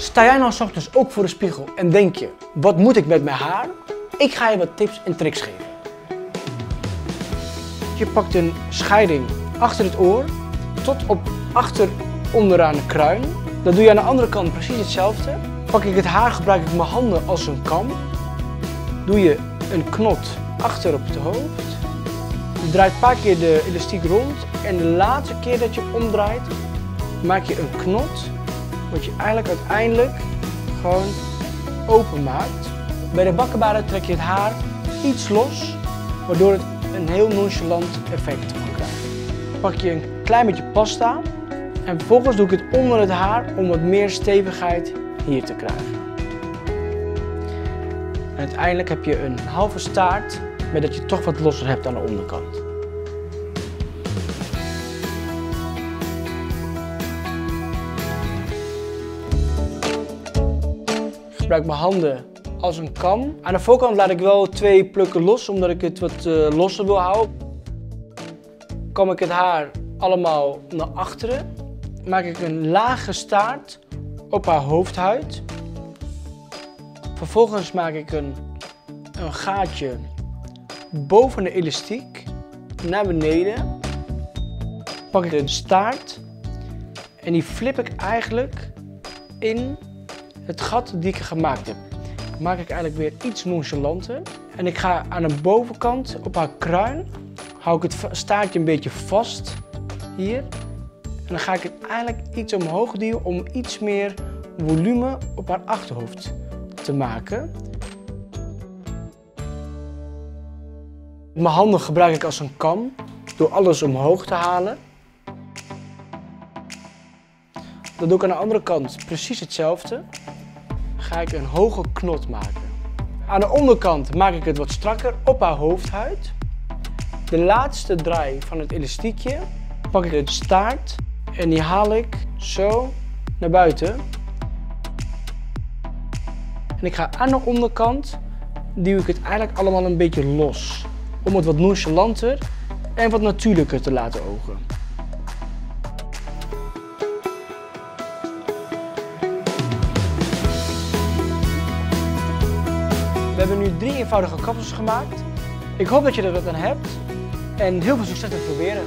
Sta jij nou 's ochtends ook voor de spiegel en denk je, wat moet ik met mijn haar? Ik ga je wat tips en tricks geven. Je pakt een scheiding achter het oor tot op achter onderaan de kruin. Dan doe je aan de andere kant precies hetzelfde. Pak ik het haar, gebruik ik mijn handen als een kam. Doe je een knot achter op het hoofd. Je draait een paar keer de elastiek rond en de laatste keer dat je omdraait, maak je een knot, wat je eigenlijk uiteindelijk gewoon open maakt. Bij de bakkenbaren trek je het haar iets los, waardoor het een heel nonchalant effect kan krijgen. Pak je een klein beetje pasta en vervolgens doe ik het onder het haar om wat meer stevigheid hier te krijgen. En uiteindelijk heb je een halve staart, maar dat je toch wat losser hebt aan de onderkant. Mijn handen als een kam. Aan de voorkant laat ik wel twee plukken los, omdat ik het wat uh, losser wil houden. Kam ik het haar allemaal naar achteren. Maak ik een lage staart op haar hoofdhuid. Vervolgens maak ik een, een gaatje boven de elastiek naar beneden. Pak ik de staart en die flip ik eigenlijk in het gat die ik gemaakt heb. Maak ik eigenlijk weer iets nonchalanter. En ik ga aan de bovenkant op haar kruin, hou ik het staartje een beetje vast hier. En dan ga ik het eigenlijk iets omhoog duwen om iets meer volume op haar achterhoofd te maken. Mijn handen gebruik ik als een kam door alles omhoog te halen. Dan doe ik aan de andere kant precies hetzelfde. Ga ik een hoge knot maken. Aan de onderkant maak ik het wat strakker op haar hoofdhuid. De laatste draai van het elastiekje pak ik de staart en die haal ik zo naar buiten. En ik ga aan de onderkant, duw ik het eigenlijk allemaal een beetje los. Om het wat nonchalanter en wat natuurlijker te laten ogen. Hebben nu drie eenvoudige kapsels gemaakt. Ik hoop dat je er wat aan hebt en heel veel succes met proberen.